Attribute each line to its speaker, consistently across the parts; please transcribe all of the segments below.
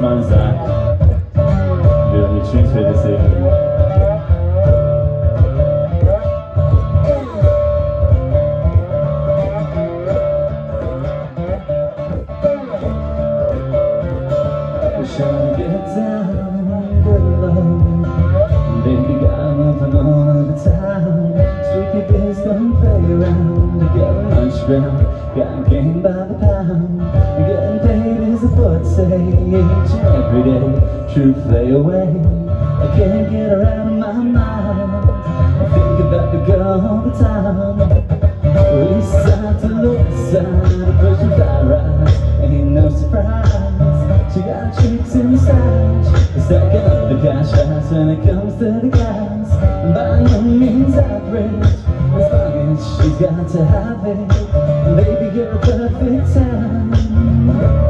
Speaker 1: rationalizar eu me tinha oferecer aqui. Around, getting lunch game by the pound, getting is say each and every day Truth play away, I can't get her out of my mind. I think about the girl all the time. East side to north side, pushing fly rise. Ain't no surprise, she got tricks in the stash Stacking up the cash fast when it comes to the gas By no means average. As long as she's got to have it. Baby, you're a perfect time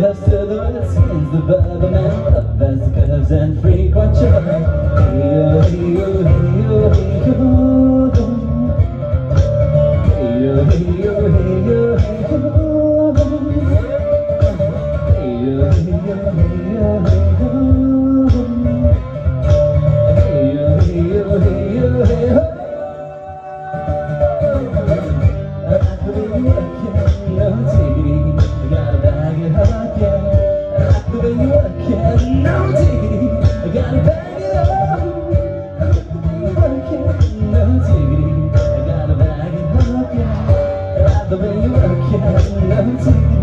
Speaker 1: curves to the skins The verb and love as the curves and frequent choice Hey, oh, hey, oh, hey, oh, hey, oh Hey, oh, hey, oh, the way you work, yeah, I gotta bag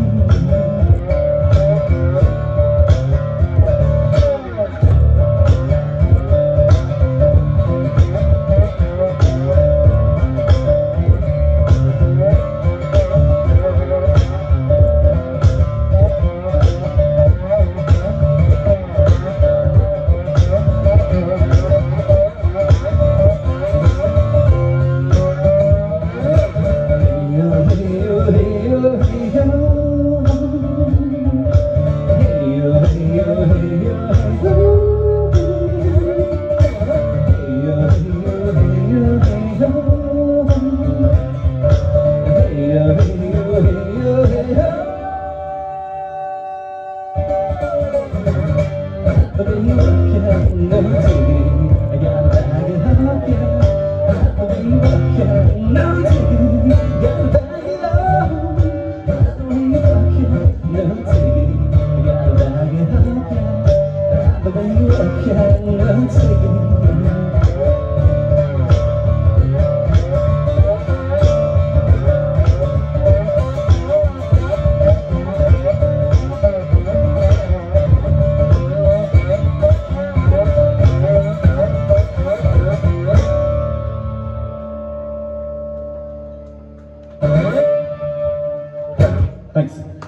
Speaker 1: it up, Thanks.